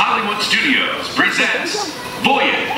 Hollywood Studios presents Voyage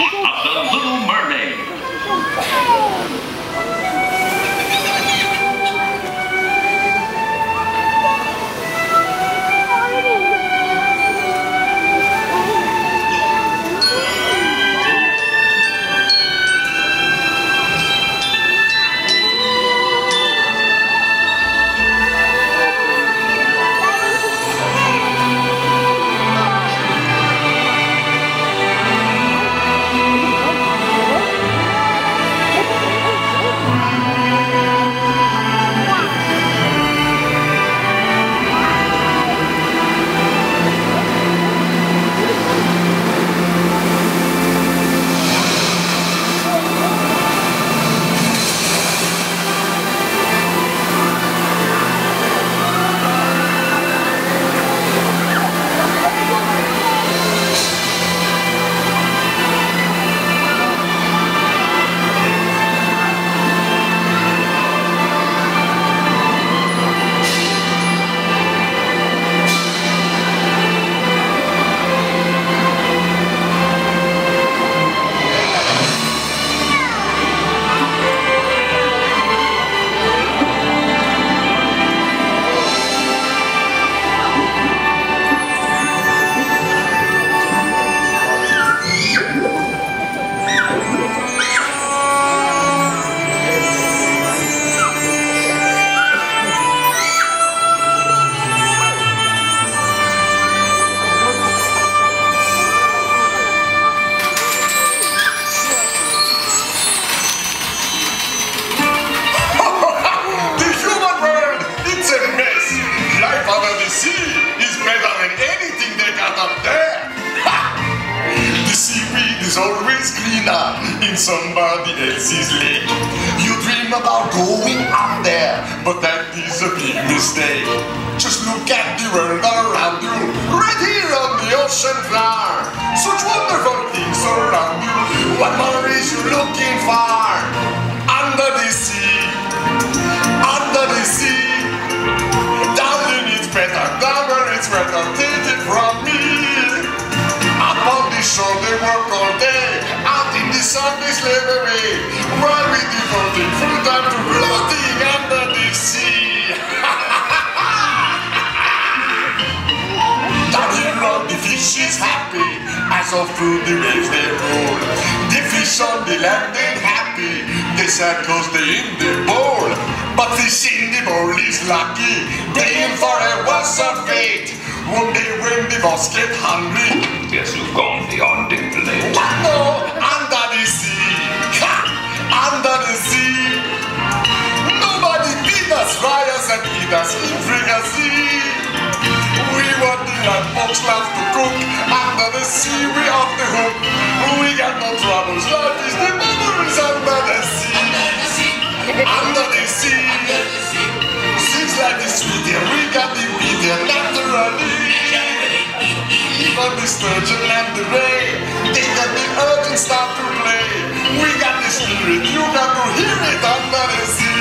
in somebody else's lake. You dream about going out there, but that is a big mistake. Just look at the world around you, right here on the ocean floor. Such wonderful things around you. What more is you looking for? Under the sea under the sea. Darling, it's better, darling, it's better, take it from me. Up on the shore, they work. Out in the sun, they slave away. While we devoting full time to floating under the sea. Down here on the fish is happy as of through the waves they roll. The fish on the land ain't happy, they sad cause they in the bowl. But fish in the bowl is lucky, they in for a worse of fate. One day when the boss get hungry, Guess you've gone beyond the plate. no, eat in fricassee. We want the land folks love to cook. Under the sea, we off the hook. We got no troubles. Life is the bubbles under the sea. Under the sea. Seems like the sweet here. We got the here naturally. Even the sturgeon and the ray. They got the urge and start to play. We got the spirit. You got to hear it under the sea.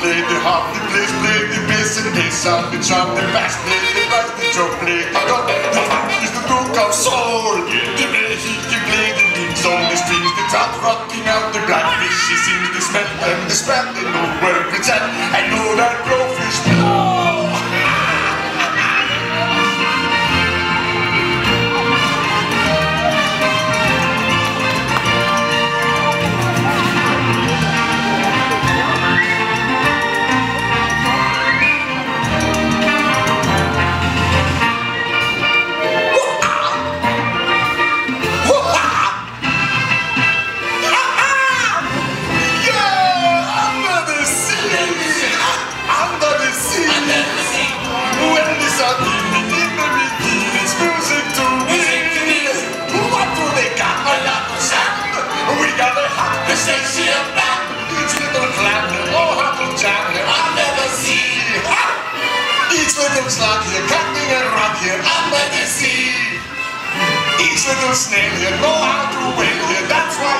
Play the harp, the bass, play the bass and bass on the drum, the bass play the bass, the drum play the funk is the duke of soul. The way he can play the leaves on the strings, the trout rocking out the blackfish. He sings the smell and the spell, they know where it's at. I know that blowfish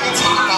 That's why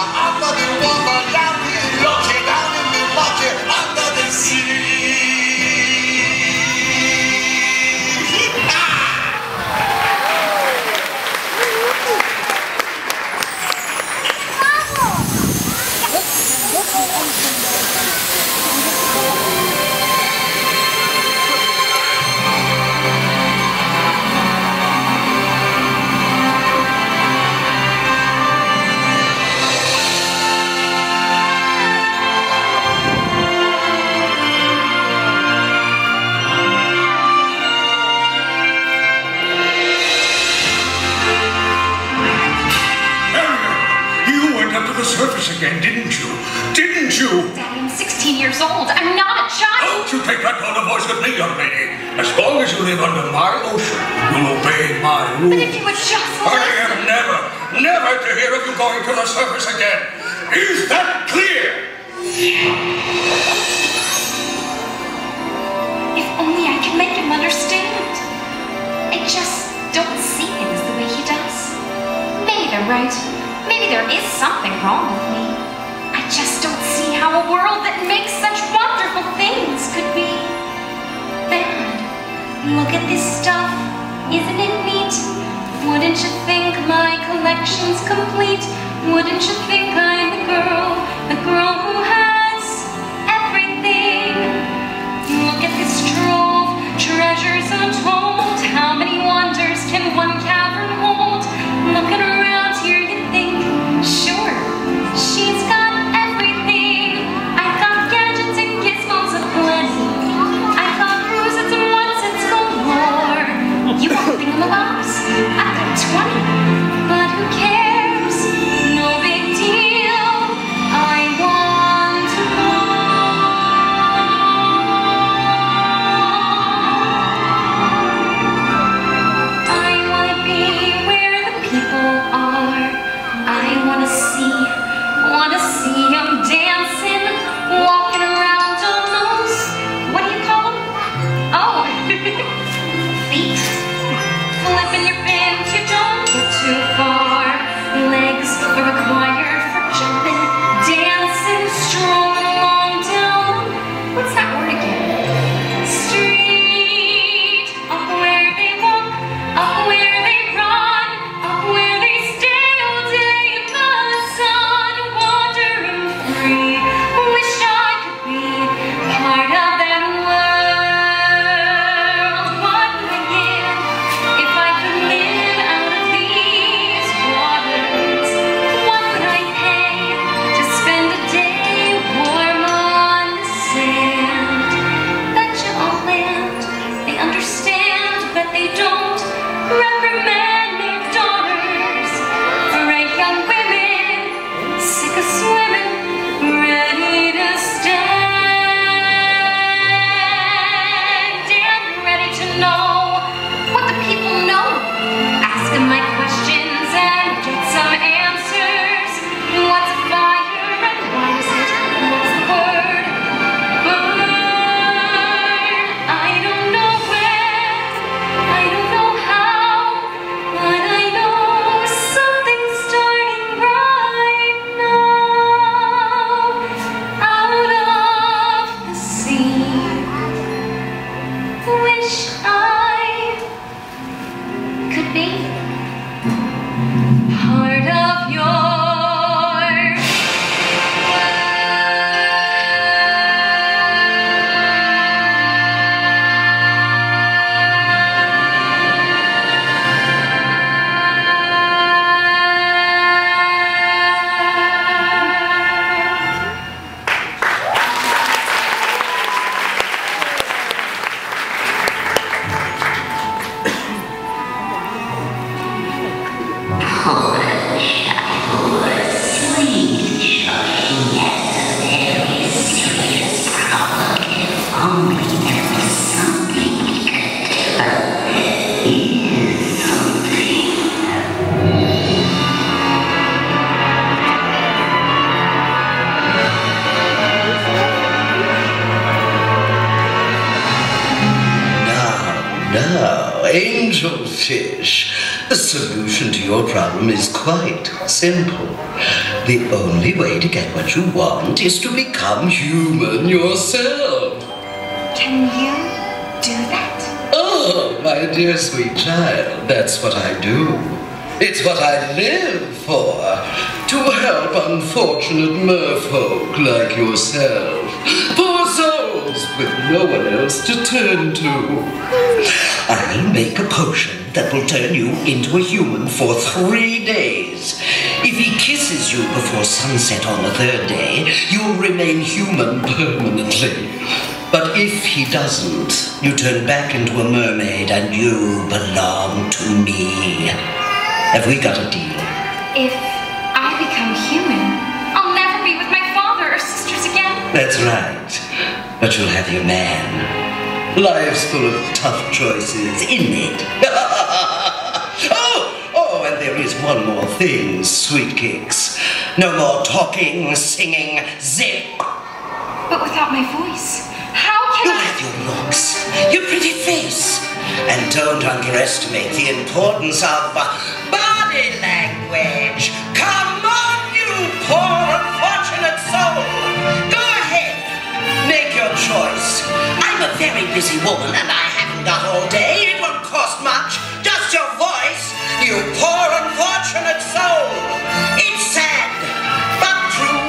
again, didn't you? Didn't you? Daddy, I'm 16 years old. I'm not a child. Don't you take that tone of voice with me, young lady. As long as you live under my ocean, you'll obey my rules. But if you would just I listen. am never, never to hear of you going to the surface again. Is that clear? If only I could make him understand. I just don't see things the way he does. Maybe they're right. Maybe there is something wrong with me. I just don't see how a world that makes such wonderful things could be bad. Look at this stuff. Isn't it neat? Wouldn't you think my collection's complete? Wouldn't you think I'm the girl, the girl who the solution to your problem is quite simple. The only way to get what you want is to become human yourself. Can you do that? Oh, my dear sweet child, that's what I do. It's what I live for. To help unfortunate merfolk like yourself. Poor souls with no one else to turn to. I'll make a potion that will turn you into a human for three days. If he kisses you before sunset on the third day, you'll remain human permanently. But if he doesn't, you turn back into a mermaid and you belong to me. Have we got a deal? If I become human, I'll never be with my father or sisters again. That's right. But you'll have your man. Life's full of tough choices, isn't it? oh, oh, and there is one more thing, sweet cakes. No more talking, singing, zip. But without my voice, how can You I? have your looks, your pretty face. And don't underestimate the importance of busy woman and I haven't got all day. It won't cost much, just your voice. You poor unfortunate soul. It's sad, but true.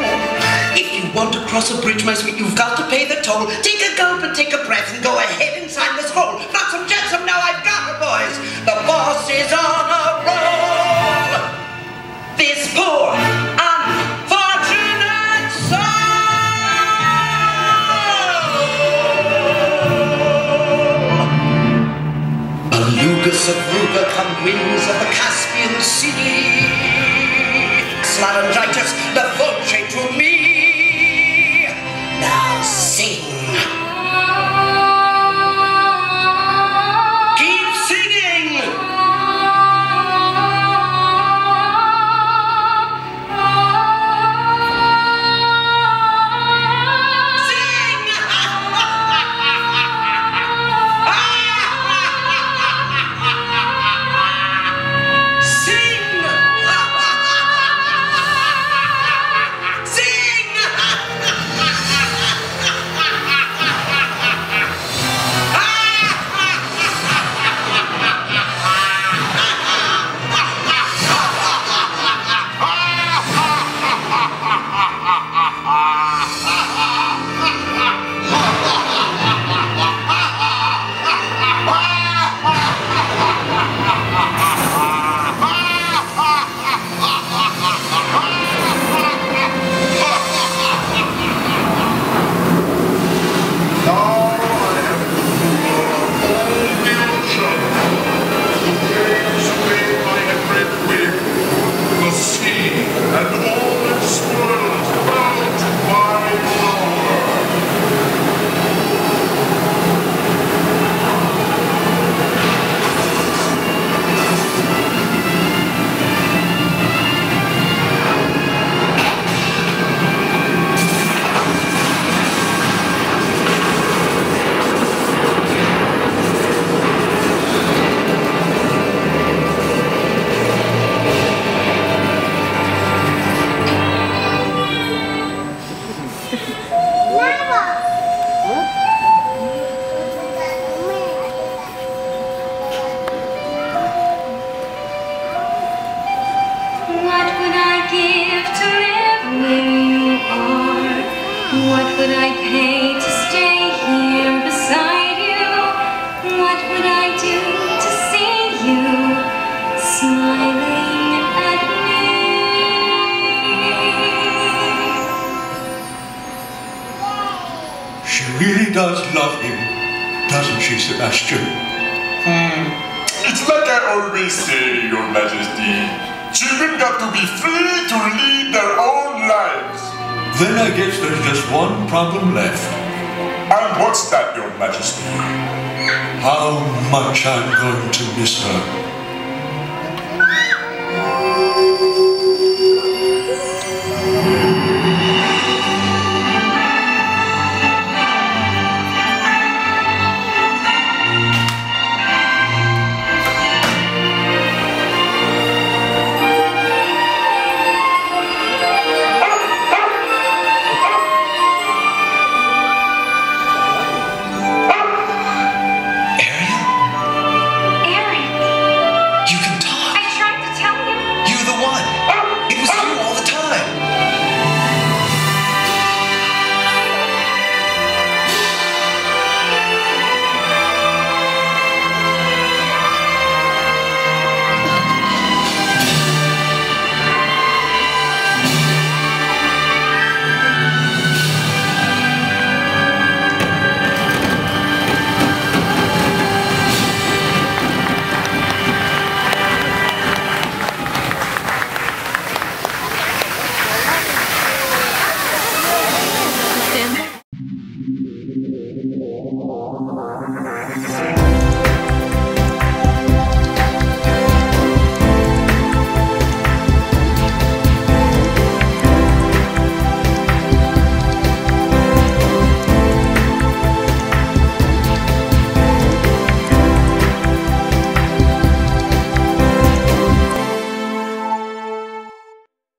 If you want to cross a bridge, my sweet, you've got to pay the toll. Take a gulp and take a breath and go ahead and sign this roll. Does love him, doesn't she, Sebastian? Hmm. It's like I always say, Your Majesty. Children got to be free to lead their own lives. Then I guess there's just one problem left. And what's that, Your Majesty? How much I'm going to miss her.